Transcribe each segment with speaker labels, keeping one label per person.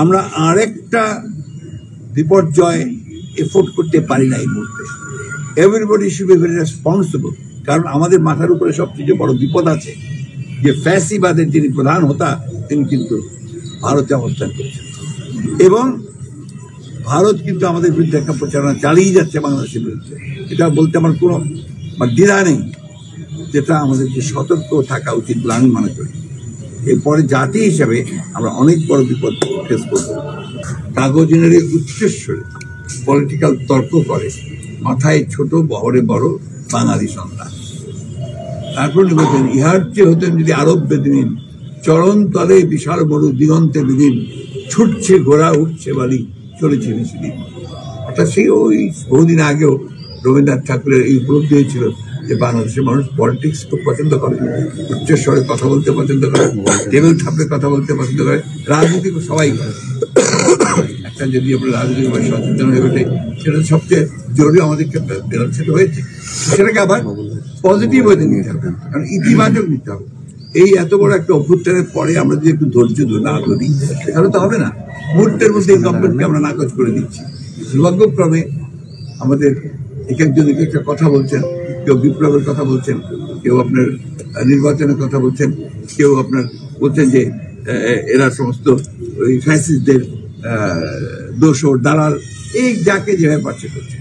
Speaker 1: আমরা আরেকটা বিপর্যয় এফোর্ড করতে পারি না এই মুহূর্তে। Everybody should be very responsible কারণ আমাদের মাথার উপরে সবচেয়ে বড় বিপদ আছে। যে ফ্যাসিবাদের যিনি প্রধান হতা, তিনি কিন্তু ভারতে অবস্থান করেছেন। এবং ভারত কিন্তু আমাদের বিরুদ্ধে একটা প্রচারণা চালিয়ে যাচ্ছে বাংলাদেশের বিরুদ্ধে। এটা বলতে আমার কোনো দ্বিধা নেই যেটা আমাদেরকে সতর্ক থাকা উচিত বলে আমি মনে করি। এরপরে জাতি হিসাবে আমরা অনেক বড় বিপদ ফেস করব। কাগজের উচ্চস্বরে পলিটিক্যাল তর্ক করে, মাথায় ছোট বহরে বড় বাঙালি সন্তান। তারপর লিখেছেন ইহার চেয়ে হতেন যদি আরব বেদিন চরণ তলে বিশাল বড় দিগন্তে বিদিন, ছুটছে ঘোড়া, উঠছে বালি, চলেছে মিছিলি অর্থাৎ সেই ওই বহুদিন আগেও রবীন্দ্রনাথ ঠাকুরের এই উপলব্ধি হয়েছিল যে বাংলাদেশের মানুষ পলিটিক্স খুব পছন্দ করে উচ্চস্বরে কথা বলতে পছন্দ করে টেবিল থাপড়ে কথা বলতে পছন্দ করে, রাজনীতি সবাই করে। একটা যদি আমরা রাজনীতি বা সচেতন হয়ে ওঠে সেটা সবচেয়ে জরুরি আমাদের সেটা হয়েছে। সেটাকে আবার পজিটিভ হয়ে নিতে হবে, কারণ ইতিবাচক নিতে হবে। এই এত বড় একটা অভ্যুত্থানের পরে আমরা যদি একটু ধৈর্য ধরে না ধরি, তাহলে তো হবে না। মুহূর্তের মধ্যে এই গভর্নমেন্টকে আমরা নাকচ করে দিচ্ছি। দুর্ভাগ্যক্রমে আমাদের এক একজন এক একটা কথা বলছেন, কেউ বিপ্লবের কথা বলছেন, কেউ আপনার নির্বাচনের কথা বলছেন, কেউ আপনার বলছেন যে এরা সমস্ত ওই ফ্যাসিস্টদের দোষর দালাল, এই যাকে যেভাবে পাচ্ছে করছে।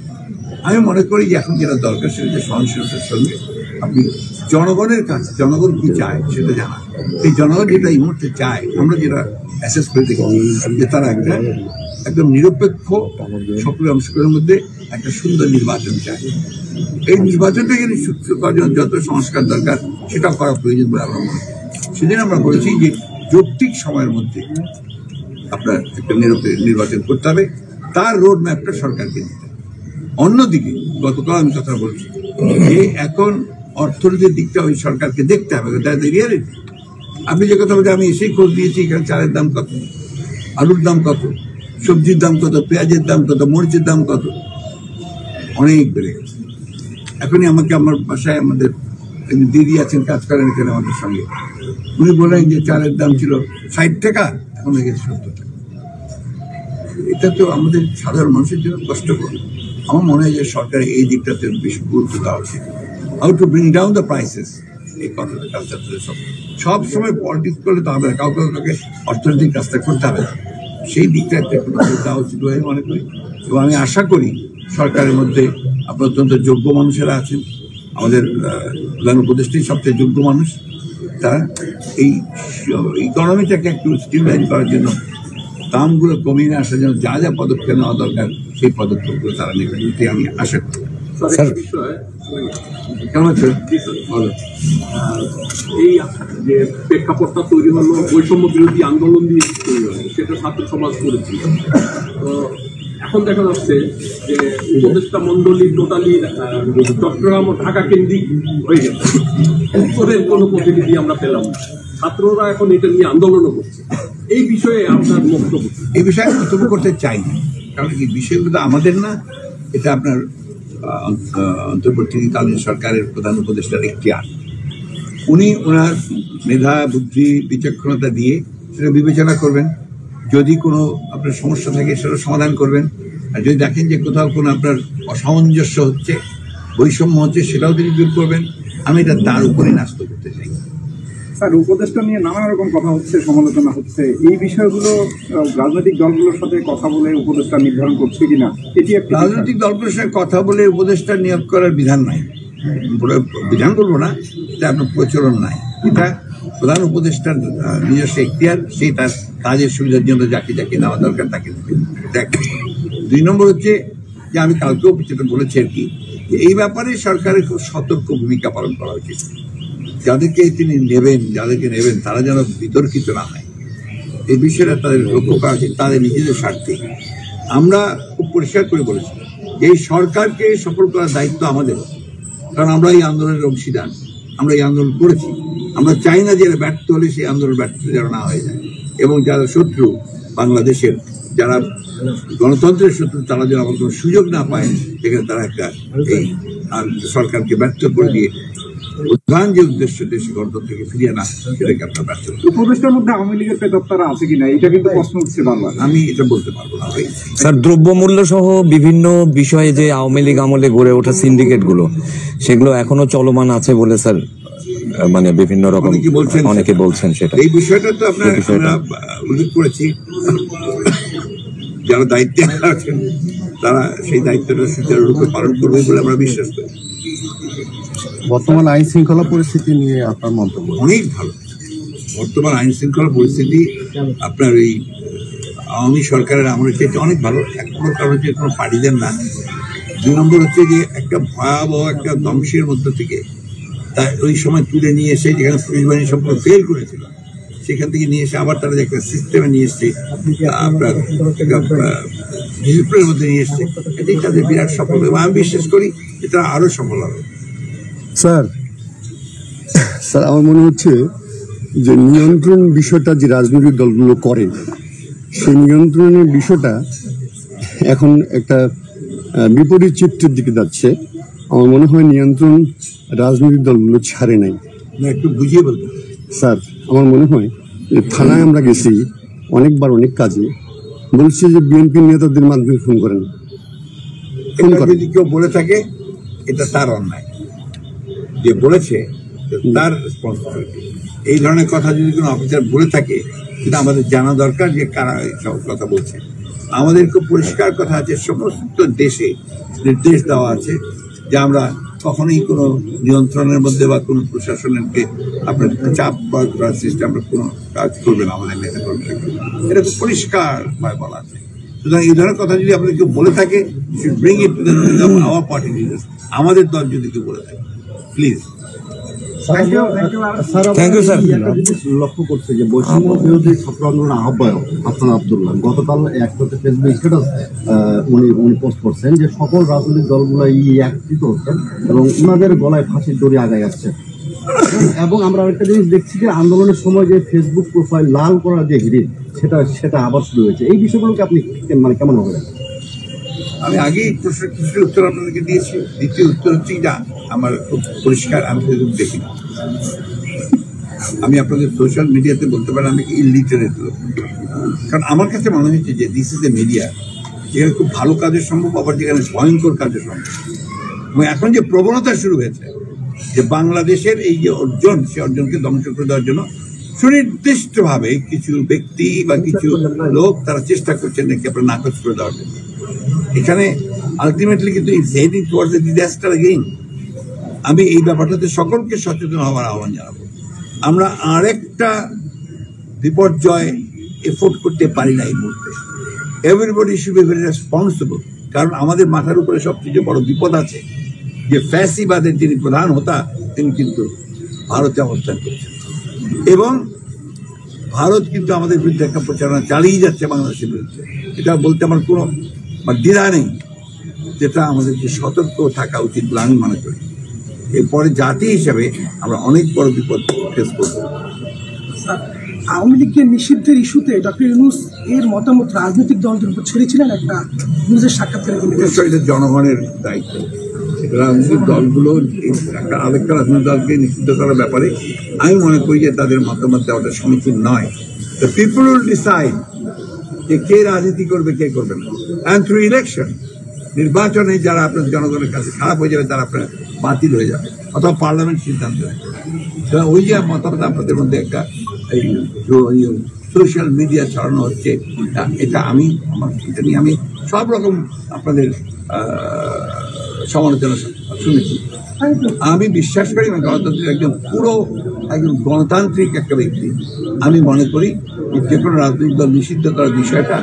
Speaker 1: আমি মনে করি যে এখন যেটা দরকার সেটা হচ্ছে সহনশীলতার সঙ্গে আপনি জনগণের কাছে জনগণ কি চায় সেটা জানা। এই জনগণ যেটা এই মুহূর্তে চায়, আমরা যেটা অ্যাসেস করে দেখি যে তারা একটা, একদম নিরপেক্ষ সকলের অংশগ্রহণের মধ্যে একটা সুন্দর নির্বাচন চাই। এই নির্বাচনটাকে সুস্থ করার যত সংস্কার দরকার সেটা করা প্রয়োজন বলে আমরা মনে সেদিন আমরা বলেছি যে যৌক্তিক সময়ের মধ্যে আপনার একটা নির্বাচন করতে হবে। তার রোড ম্যাপটা সরকারকে দিতে হবে। অন্যদিকে, গতকাল আমি কথা বলছি যে এখন অর্থনীতির দিকটা ওই সরকারকে দেখতে হবে। দ্যাট রিয়ালিটি আপনি যে কথা বলছেন আমি এসেই খোঁজ দিয়েছি এখানে চালের দাম কত, আলুর দাম কত, সবজির দাম কত, পেঁয়াজের দাম কত, মরিচের দাম কত। অনেক বেড়ে গেছে। এখনই আমাকে আমার বাসায় আমাদের দিদি আছেন, কাজ করেন এখানে আমাদের সঙ্গে। উনি বলেন যে চালের দাম ছিল ষাট টাকা, এখন হয়ে গেছে সত্তর টাকা। এটা তো আমাদের সাধারণ মানুষের জন্য কষ্টকর। আমার মনে হয় যে সরকারের এই দিকটাতে বেশি গুরুত্ব দেওয়া উচিত। How to bring down the prices এই কথাটা কালচার সব সব সময় পলিটিক্স করলে তো হবে না। কাউকে কাউকে অর্থনৈতিক কাজটা করতে হবে সেই দিকটা একটা দেওয়া উচিত বলে মনে করি। এবং আমি আশা করি সরকারের মধ্যে আপনার অত্যন্ত যোগ্য মানুষেরা আছেন। আমাদের প্রধান উপদেষ্টাই সবচেয়ে যোগ্য মানুষ। তারা এই ইকোনমিটাকে একটু স্টিমলাইন করার জন্য দামগুলো কমিয়ে নিয়ে আসার জন্য যা যা পদক্ষেপ নেওয়া দরকার সেই পদক্ষেপগুলো তারা নেবেন এটি আমি আশা করি।
Speaker 2: স্যার
Speaker 1: কেমন আছে?
Speaker 2: জি ভালো। এই যে প্রেক্ষাপটটা তৈরি হলো বৈষম্য বিরোধী আন্দোলন দিয়ে তৈরি হলো সেটা ছাত্র সমাজ করেছিল। তো এখন দেখা যাচ্ছে যে উপদেষ্টা মন্ডলী টোটালি চট্টগ্রাম ও ঢাকা কেন্দ্রিক হয়ে গেছে। উত্তরের কোনো প্রতিনিধি আমরা পেলাম না। ছাত্ররা এখন এটা নিয়ে আন্দোলনও করছে। এই বিষয়ে আপনার বক্তব্য
Speaker 1: এই বিষয়ে মন্তব্য করতে চাই না। কারণ কি বিষয়গুলো আমাদের না, এটা আপনার অন্তর্বর্তীকালীন সরকারের প্রধান উপদেষ্টার একটি আট উনি ওনার মেধা, বুদ্ধি, বিচক্ষণতা দিয়ে সেটা বিবেচনা করবেন। যদি কোনো আপনার সমস্যা থাকে সেটা সমাধান করবেন। আর যদি দেখেন যে কোথাও কোনো আপনার অসামঞ্জস্য হচ্ছে বৈষম্য হচ্ছে সেটাও তিনি দূর করবেন। আমি এটা তার উপরে ন্যস্ত করতে চাই।
Speaker 3: স্যার উপদেষ্টা নিয়ে নানা রকম কথা হচ্ছে সমালোচনা হচ্ছে। এই বিষয়গুলো রাজনৈতিক দলগুলোর সাথে কথা বলে উপদেষ্টা নির্ধারণ করছে কিনা এটি
Speaker 1: রাজনৈতিক দলগুলোর সঙ্গে কথা বলে উপদেষ্টা নিয়োগ করার বিধান নাই। বলে বিধান বলব না এটা আপনার প্রচলন নাই। এটা প্রধান উপদেষ্টার নিজস্ব এখতিয়ার, সেই তার কাজের সুবিধার জন্য যাকে যাকে নেওয়া দরকার তাকে দেখ, দুই নম্বর হচ্ছে যে আমি কালকেও যেটা বলেছি আর কি এই ব্যাপারে সরকারের খুব সতর্ক ভূমিকা পালন করা উচিত। যাদেরকে তিনি নেবেন, যাদেরকে নেবেন, তারা যেন বিতর্কিত না হয়। এই বিষয়টা তাদের লক্ষ্য করা উচিত, তাদের নিজেদের স্বার্থে। আমরা খুব পরিষ্কার করে বলেছি এই সরকারকে সফল করার দায়িত্ব আমাদের। কারণ আমরা এই আন্দোলনের অংশীদার, আমরা এই আন্দোলন করেছি। আমরা চাই না যে এরা ব্যর্থ হলে সেই আন্দোলন ব্যর্থ যেন না হয়ে যায়। এবং যারা শত্রু বাংলাদেশের যারা গণতন্ত্রের শত্রু তারা যেন আমার কোনো সুযোগ না পায় সেখানে তারা একটা এই সরকারকে ব্যর্থ করে দিয়ে প্রধান যে উদ্দেশ্য দেশে গণতন্ত্রকে ফিরিয়ে আনা সেটাকে আপনার ব্যর্থ।
Speaker 3: উপদেষ্টার মধ্যে আওয়ামী লীগের প্রেতাত্মারা আছে কিনা এটা কিন্তু প্রশ্ন উঠছে বারবার।
Speaker 1: আমি এটা বলতে পারব না ভাই।
Speaker 4: স্যার দ্রব্যমূল্য সহ বিভিন্ন বিষয়ে যে আওয়ামী লীগ আমলে গড়ে ওঠা সিন্ডিকেটগুলো সেগুলো এখনও চলমান আছে বলে স্যার মানে বিভিন্ন রকম
Speaker 1: অনেকে বলছেন
Speaker 4: অনেকে বলছেন সেটা।
Speaker 1: এই বিষয়টা তো আপনার উল্লেখ করেছি। যারা দায়িত্বে আছেন তারা সেই দায়িত্বটা সুচারুরূপে পালন করবে বলে আমরা বিশ্বাস করি।
Speaker 5: বর্তমান আইন শৃঙ্খলা পরিস্থিতি নিয়ে আপনার মন্তব্য?
Speaker 1: অনেক ভালো। বর্তমান আইন শৃঙ্খলা পরিস্থিতি আপনার এই আওয়ামী সরকারের আমলের চাইতে অনেক ভালো এক নম্বর কারণ হচ্ছে কোনো পার্টিদের না। দুই নম্বর হচ্ছে যে একটা ভয়াবহ একটা ধ্বংসের মধ্য থেকে তা ওই সময় তুলে নিয়ে এসে যেখানে পুলিশ বাহিনী সম্পূর্ণ ফেল করেছিল, সেখান থেকে নিয়ে এসে আবার তারা একটা সিস্টেমে নিয়ে এসছে, আপনার ডিসিপ্লিনের মধ্যে নিয়ে এসছে, এটাই তাদের বিরাট সফল। এবং আমি বিশ্বাস করি যে তারা আরও সফল হবে।
Speaker 5: স্যার স্যার, আমার মনে হচ্ছে যে নিয়ন্ত্রণ বিষয়টা যে রাজনৈতিক দলগুলো করে, সেই নিয়ন্ত্রণের বিষয়টা এখন একটা বিপরীত চিত্রের দিকে যাচ্ছে। আমার মনে হয় নিয়ন্ত্রণ রাজনৈতিক দলগুলো ছাড়ে নাই।
Speaker 1: একটু বুঝিয়ে বলতে
Speaker 5: স্যার আমার মনে হয় যে থানায় আমরা গেছি অনেকবার অনেক কাজে। বলছে যে বিএনপি নেতাদের মাধ্যমে ফোন করেন। ফোন করেন।
Speaker 1: যদি কেউ বলে থাকে এটা তার অন্যায়। যে বলেছে তার রেসপন্সিবিলিটি এই ধরনের কথা যদি কোনো অফিসার বলে থাকে সেটা আমাদের জানা দরকার যে কারা সব কথা বলছে। আমাদের খুব পরিষ্কার কথা আছে সমস্ত দেশে নির্দেশ দেওয়া আছে। যে আমরা কখনোই কোনো নিয়ন্ত্রণের মধ্যে বা কোনো প্রশাসনেরকে আপনার চাপ প্রয়োগ করার সিস্টেম আমরা কোনো কাজ করবে না আমাদের নেতা কর্মীরা এটা পরিষ্কারভাবে বলা আছে। সুতরাং এই ধরনের কথা যদি আপনাদের কেউ বলে থাকে আমাদের দল যদি কেউ বলে থাকে প্লিজ
Speaker 4: থ্যাংক ইউ স্যার
Speaker 6: লক্ষ্য করছে যে বৈষম্য বিরোধী ছাত্র আন্দোলনের আহ্বায়ক হাসান আব্দুল্লাহ গতকাল একসাথে ফেসবুক স্ট্যাটাস উনি উনি পোস্ট করছেন যে সকল রাজনৈতিক দলগুলো একত্রিত হচ্ছেন এবং ওনাদের গলায় ফাঁসির দড়ি আগায় আসছে। এবং আমরা আরেকটা জিনিস দেখছি যে আন্দোলনের সময় যে ফেসবুক প্রোফাইল লাল করার যে সেটা সেটা আবার শুরু হয়েছে। এই বিষয়গুলোকে আপনি মানে কেমন হবে
Speaker 1: আমি আগেই প্রশ্ন কিছু উত্তর আপনাদেরকে দিয়েছি। দ্বিতীয় উত্তর হচ্ছে যা আমার খুব পরিষ্কার, আমি ফেসবুক দেখি না। আমি আপনাদের সোশ্যাল মিডিয়াতে বলতে পারেন, আমি ইলিটারেট লোক। কারণ আমার কাছে মনে হচ্ছে যে দিস ইজ এ মিডিয়া যেখানে খুব ভালো কাজের সম্ভব, আবার যেখানে ভয়ঙ্কর কাজের সম্ভব। এবং এখন যে প্রবণতা শুরু হয়েছে, যে বাংলাদেশের এই যে অর্জন, সে অর্জনকে ধ্বংস করে দেওয়ার জন্য সুনির্দিষ্টভাবে কিছু ব্যক্তি বা কিছু লোক তারা চেষ্টা করছেন নাকি আপনার নাকচ করে দেওয়ার জন্য। এখানে আলটিমেটলি কিন্তু it's heading towards the disaster again আমি এই ব্যাপারটাতে সকলকে সচেতন হওয়ার আহ্বান জানাব। আমরা আরেকটা বিপর্যয় এফোর্ড করতে পারি না এই মুহূর্তে। Everybody should be very responsible কারণ আমাদের মাথার উপরে সবচেয়ে বড় বিপদ আছে। যে ফ্যাসিবাদের যিনি প্রধান হতা, তিনি কিন্তু ভারতে অবস্থান করছেন। এবং ভারত কিন্তু আমাদের বিরুদ্ধে একটা প্রচারণা চালিয়ে যাচ্ছে বাংলাদেশের বিরুদ্ধে। এটা বলতে আমার কোনো মানে দ্বিধা নেই যেটা আমাদেরকে সতর্ক থাকা উচিত বলে আমি মনে করি। এরপরে জাতি হিসাবে আমরা অনেক বড় বিপদ ফেস করব।
Speaker 7: আওয়ামী লীগকে নিষিদ্ধের ইস্যুতে ডক্টর ইউনুস এর মতামত রাজনৈতিক দলদের উপর ছেড়েছিলেন একটা নিউজের সাক্ষাৎকারে।
Speaker 1: অবশ্যই এটা জনগণের দায়িত্ব। রাজনৈতিক দলগুলো একটা আরেকটা রাজনৈতিক দলকে নিষিদ্ধ করার ব্যাপারে আমি মনে করি যে তাদের মতামত দেওয়াটা সমীচীন নয়। দ্য পিপুল উইল ডিসাইড যে কে রাজনীতি করবে, কে করবে না। অ্যান্ড থ্রু ইলেকশন নির্বাচনে যারা আপনার জনগণের কাছে খারাপ হয়ে যাবে, তারা আপনার বাতিল হয়ে যাবে অথবা পার্লামেন্ট সিদ্ধান্ত সুতরাং ওই যে মতামত আপনাদের মধ্যে একটা এই সোশ্যাল মিডিয়া ছড়ানো হচ্ছে এটা- আমি, আমার এটা নিয়ে আমি সব রকম আপনাদের সমালোচনা শুনেছি। আমি বিশ্বাস করি গণতন্ত্রের একজন পুরো একজন গণতান্ত্রিক একটা ব্যক্তি আমি মনে করি যে যে কোনো রাজনৈতিক দল নিষিদ্ধ করার বিষয়টা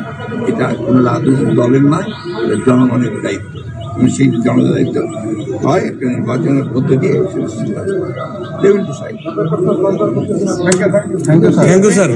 Speaker 1: এটা কোনো রাজনৈতিক দলের নয় এটা জনগণের দায়িত্ব। সেই জনদায়িত্ব হয় একটা নির্বাচনের মধ্যে দিয়ে
Speaker 4: থ্যাংক ইউ স্যার